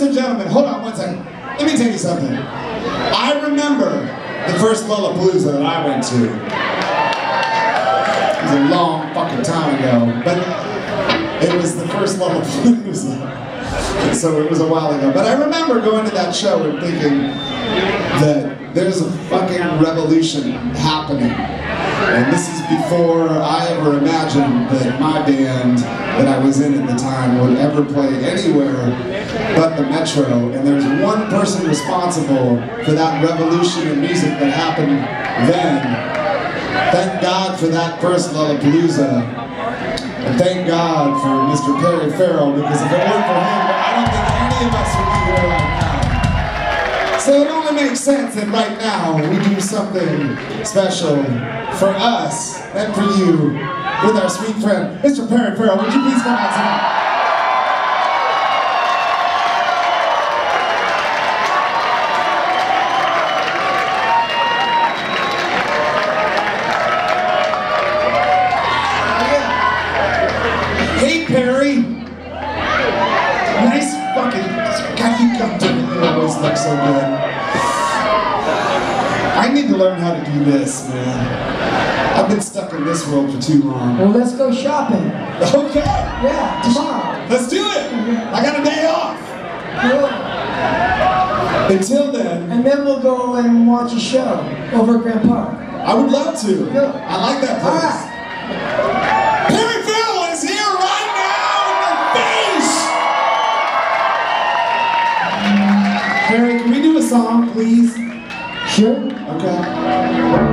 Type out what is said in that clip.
Ladies and gentlemen, hold on one second. Let me tell you something. I remember the first Lollapalooza that I went to. It was a long fucking time ago, but it was the first Lollapalooza. so it was a while ago. But I remember going to that show and thinking that there's a fucking revolution happening. And this is before I ever imagined that my band that I was in at the time would ever play anywhere but the Metro. And there's one person responsible for that revolution in music that happened then. Thank God for that first Lollapalooza. And thank God for Mr. Perry Farrell, because if it weren't for him, I don't sense that right now we do something special for us and for you with our sweet friend, Mr. Perry Farrell. Would you please come out tonight? I need to learn how to do this, man. I've been stuck in this world for too long. Well, let's go shopping. Okay, Yeah, tomorrow. let's do it. I got a day off. Cool. Until then, And then we'll go and watch a show over at Grand Park. I would love to. I like that All place. right. Perry Farrell is here right now in the face. Perry, can we do a song, please? Sure. Okay.